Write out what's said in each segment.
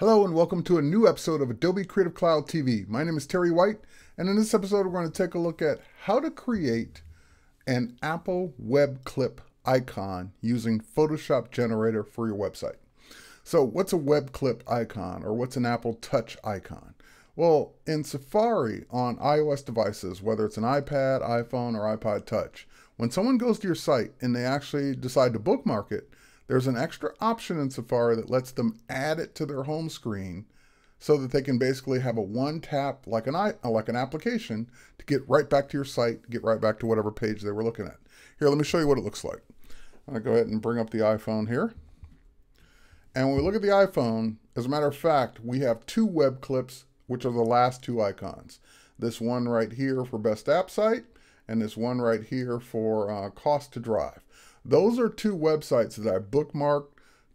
Hello and welcome to a new episode of Adobe Creative Cloud TV. My name is Terry White, and in this episode, we're going to take a look at how to create an Apple web clip icon using Photoshop Generator for your website. So, what's a web clip icon or what's an Apple Touch icon? Well, in Safari on iOS devices, whether it's an iPad, iPhone, or iPod Touch, when someone goes to your site and they actually decide to bookmark it, there's an extra option in Safari that lets them add it to their home screen so that they can basically have a one tap like an like an application to get right back to your site, get right back to whatever page they were looking at. Here, let me show you what it looks like. I'm gonna go ahead and bring up the iPhone here. And when we look at the iPhone, as a matter of fact, we have two web clips, which are the last two icons. This one right here for best app site, and this one right here for uh, cost to drive. Those are two websites that I bookmarked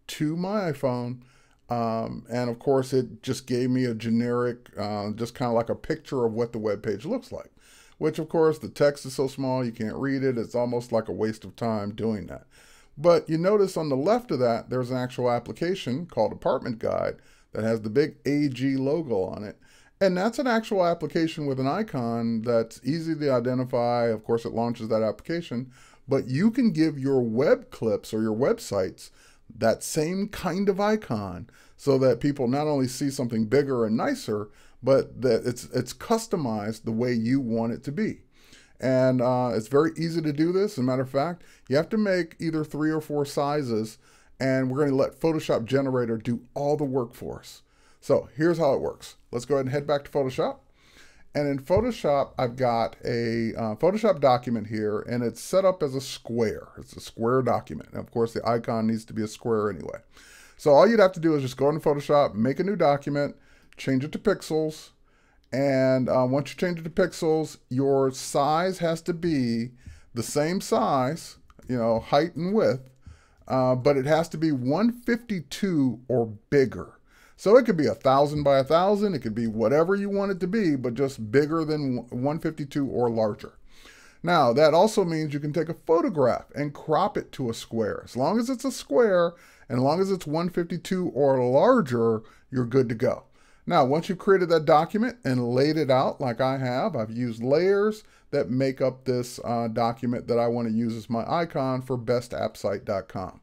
to my iPhone. Um, and of course, it just gave me a generic, uh, just kind of like a picture of what the web page looks like. Which, of course, the text is so small you can't read it. It's almost like a waste of time doing that. But you notice on the left of that, there's an actual application called Apartment Guide that has the big AG logo on it. And that's an actual application with an icon that's easy to identify. Of course, it launches that application, but you can give your web clips or your websites that same kind of icon so that people not only see something bigger and nicer, but that it's it's customized the way you want it to be. And uh, it's very easy to do this. As a matter of fact, you have to make either three or four sizes, and we're going to let Photoshop Generator do all the work for us. So here's how it works. Let's go ahead and head back to Photoshop. And in Photoshop, I've got a uh, Photoshop document here, and it's set up as a square. It's a square document. And of course, the icon needs to be a square anyway. So all you'd have to do is just go into Photoshop, make a new document, change it to pixels, and uh, once you change it to pixels, your size has to be the same size, you know, height and width, uh, but it has to be 152 or bigger. So it could be a thousand by a thousand. It could be whatever you want it to be, but just bigger than 152 or larger. Now that also means you can take a photograph and crop it to a square. As long as it's a square and as long as it's 152 or larger, you're good to go. Now, once you've created that document and laid it out like I have, I've used layers that make up this uh, document that I want to use as my icon for bestappsite.com.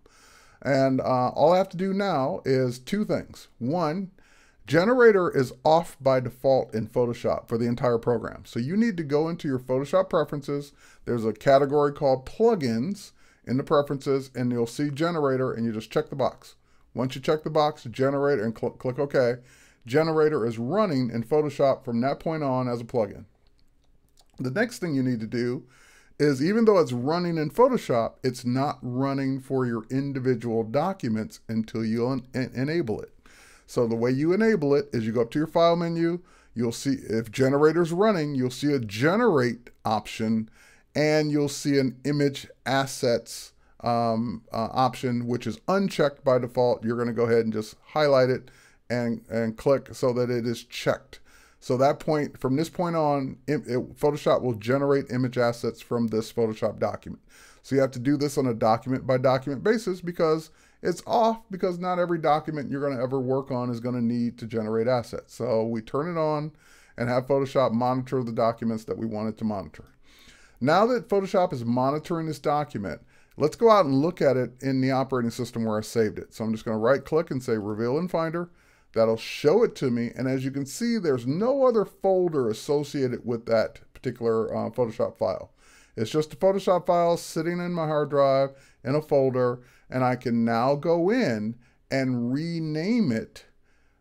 And uh, all I have to do now is two things. One, Generator is off by default in Photoshop for the entire program. So you need to go into your Photoshop preferences. There's a category called plugins in the preferences and you'll see generator and you just check the box. Once you check the box, generator and cl click OK, generator is running in Photoshop from that point on as a plugin. The next thing you need to do is even though it's running in Photoshop, it's not running for your individual documents until you en enable it. So the way you enable it is you go up to your file menu, you'll see if generator's running, you'll see a generate option and you'll see an image assets um, uh, option, which is unchecked by default. You're gonna go ahead and just highlight it and, and click so that it is checked. So that point, from this point on, it, Photoshop will generate image assets from this Photoshop document. So you have to do this on a document by document basis because it's off because not every document you're going to ever work on is going to need to generate assets. So we turn it on and have Photoshop monitor the documents that we want it to monitor. Now that Photoshop is monitoring this document, let's go out and look at it in the operating system where I saved it. So I'm just going to right click and say reveal in Finder. That'll show it to me. And as you can see, there's no other folder associated with that particular uh, Photoshop file. It's just a Photoshop file sitting in my hard drive in a folder. And I can now go in and rename it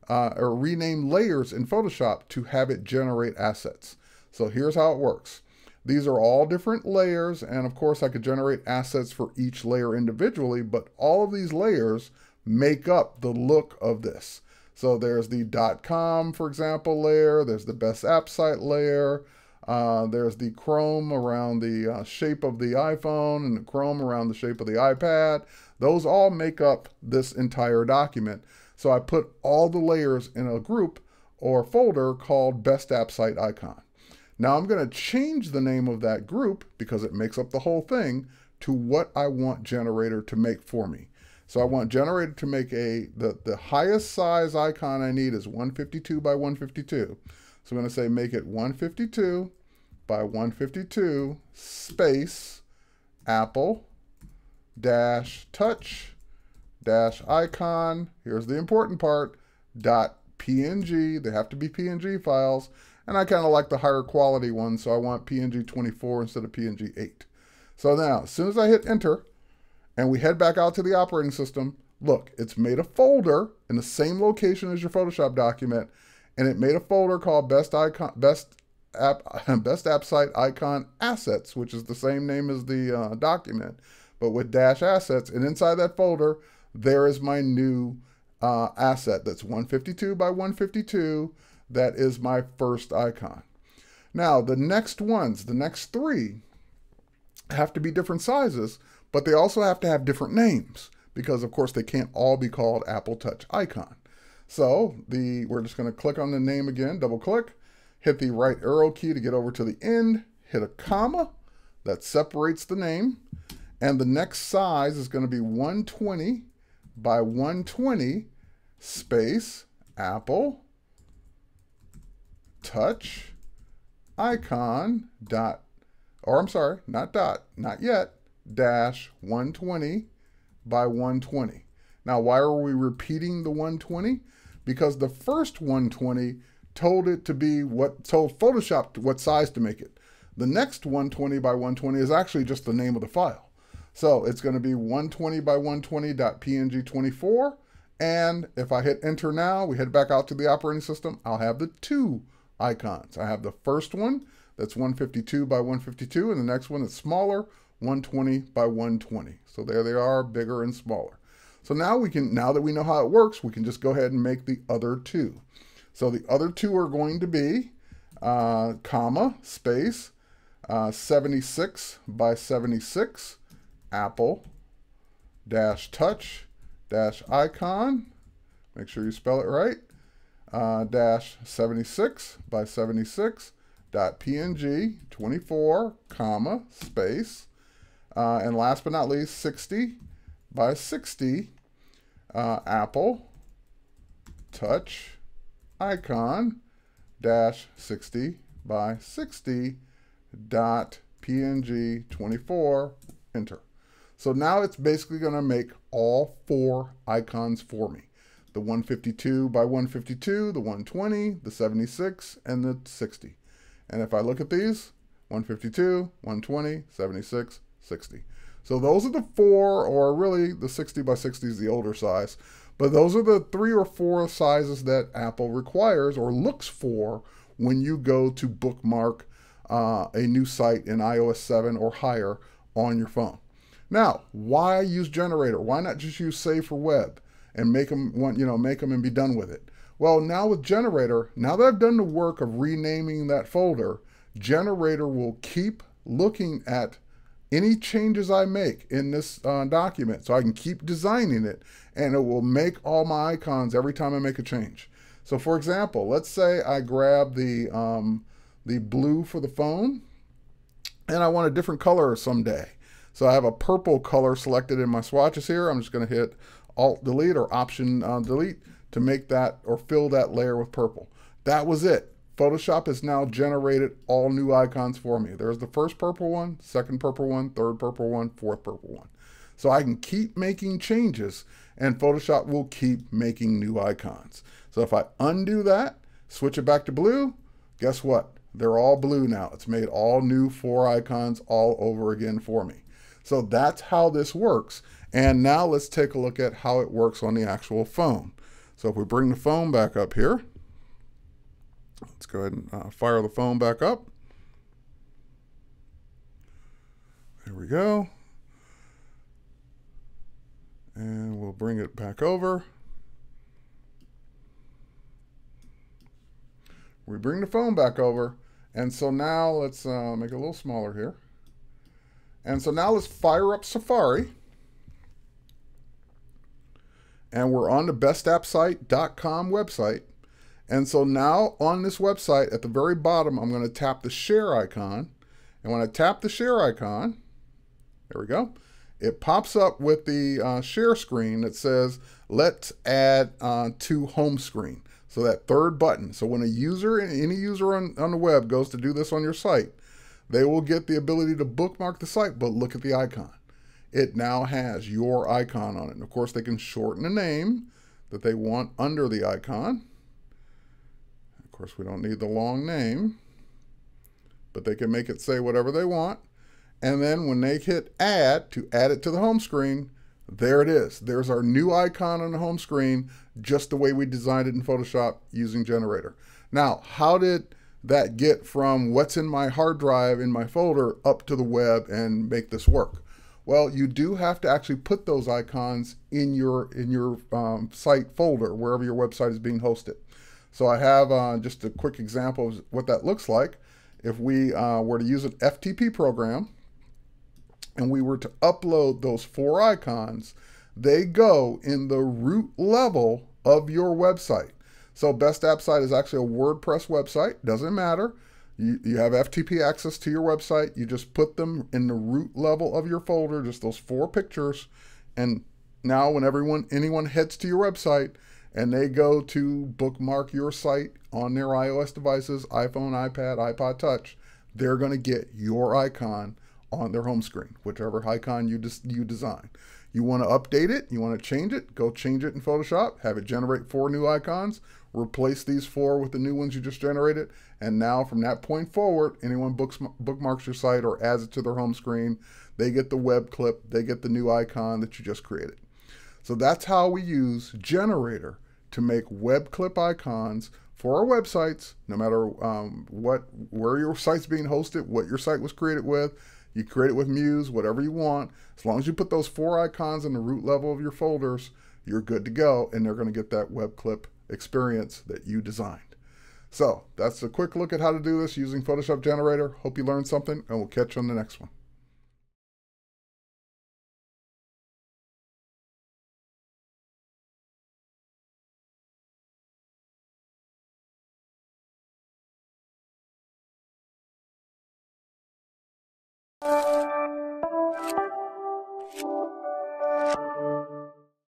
uh, or rename layers in Photoshop to have it generate assets. So here's how it works. These are all different layers. And of course, I could generate assets for each layer individually, but all of these layers make up the look of this. So there's the .com, for example, layer. There's the best app site layer. Uh, there's the Chrome around the uh, shape of the iPhone and the Chrome around the shape of the iPad. Those all make up this entire document. So I put all the layers in a group or folder called Best App Site Icon. Now I'm going to change the name of that group because it makes up the whole thing to what I want Generator to make for me. So I want generator to make a, the, the highest size icon I need is 152 by 152. So I'm going to say make it 152 by 152 space Apple dash touch dash icon. Here's the important part dot PNG. They have to be PNG files. And I kind of like the higher quality ones, so I want PNG 24 instead of PNG 8. So now, as soon as I hit enter and we head back out to the operating system, look, it's made a folder in the same location as your Photoshop document, and it made a folder called Best Icon Best App Best App Site Icon Assets, which is the same name as the uh, document, but with dash assets. And inside that folder, there is my new uh, asset that's 152 by 152. That is my first icon. Now, the next ones, the next three, have to be different sizes, but they also have to have different names because, of course, they can't all be called Apple Touch icon. So the we're just going to click on the name again, double click, hit the right arrow key to get over to the end, hit a comma that separates the name, and the next size is going to be 120 by 120 space Apple touch icon dot, or I'm sorry, not dot, not yet, dash 120 by 120. Now, why are we repeating the 120? Because the first 120 told it to be what, told Photoshop what size to make it. The next 120 by 120 is actually just the name of the file. So it's going to be 120 by 120.png24. And if I hit enter now, we head back out to the operating system, I'll have the two icons. I have the first one that's 152 by 152, and the next one that's smaller, 120 by 120. So there they are, bigger and smaller. So now we can, now that we know how it works, we can just go ahead and make the other two. So the other two are going to be uh, comma, space, uh, 76 by 76, Apple, dash touch, dash icon, make sure you spell it right, uh, dash 76 by 76 dot png 24 comma space uh, and last but not least 60 by 60 uh, apple touch icon dash 60 by 60 dot png 24 enter so now it's basically going to make all four icons for me the 152 by 152, the 120, the 76, and the 60. And if I look at these, 152, 120, 76, 60. So those are the four, or really the 60 by 60 is the older size, but those are the three or four sizes that Apple requires or looks for when you go to bookmark uh, a new site in iOS 7 or higher on your phone. Now, why use Generator? Why not just use Save for Web? and make them you know make them and be done with it. Well, now with Generator, now that I've done the work of renaming that folder, Generator will keep looking at any changes I make in this uh, document so I can keep designing it and it will make all my icons every time I make a change. So for example, let's say I grab the, um, the blue for the phone and I want a different color someday. So I have a purple color selected in my swatches here. I'm just going to hit Alt delete or Option uh, delete to make that or fill that layer with purple. That was it. Photoshop has now generated all new icons for me. There's the first purple one, second purple one, third purple one, fourth purple one. So I can keep making changes and Photoshop will keep making new icons. So if I undo that, switch it back to blue, guess what? They're all blue now. It's made all new four icons all over again for me. So that's how this works. And now let's take a look at how it works on the actual phone. So if we bring the phone back up here, let's go ahead and uh, fire the phone back up. There we go. And we'll bring it back over. We bring the phone back over. And so now let's uh, make it a little smaller here. And so now let's fire up Safari. And we're on the bestappsite.com website. And so now on this website, at the very bottom, I'm going to tap the share icon. And when I tap the share icon, there we go, it pops up with the uh, share screen that says, let's add uh, to home screen. So that third button. So when a user, any user on, on the web goes to do this on your site, they will get the ability to bookmark the site, but look at the icon. It now has your icon on it. And of course, they can shorten the name that they want under the icon. Course, we don't need the long name, but they can make it say whatever they want. And then when they hit add to add it to the home screen, there it is. There's our new icon on the home screen, just the way we designed it in Photoshop using Generator. Now, how did that get from what's in my hard drive in my folder up to the web and make this work? Well, you do have to actually put those icons in your in your um, site folder wherever your website is being hosted. So I have uh, just a quick example of what that looks like. If we uh, were to use an FTP program, and we were to upload those four icons, they go in the root level of your website. So Best App Site is actually a WordPress website, doesn't matter. You, you have FTP access to your website. You just put them in the root level of your folder, just those four pictures. And now when everyone anyone heads to your website and they go to bookmark your site on their iOS devices, iPhone, iPad, iPod Touch, they're going to get your icon on their home screen, whichever icon you des you design. You want to update it, you want to change it, go change it in Photoshop, have it generate four new icons, replace these four with the new ones you just generated, and now from that point forward, anyone books, bookmarks your site or adds it to their home screen, they get the web clip, they get the new icon that you just created. So that's how we use Generator to make web clip icons for our websites, no matter um, what where your site's being hosted, what your site was created with, you create it with Muse, whatever you want. As long as you put those four icons in the root level of your folders, you're good to go, and they're going to get that web clip experience that you designed. So that's a quick look at how to do this using Photoshop Generator. Hope you learned something, and we'll catch you on the next one.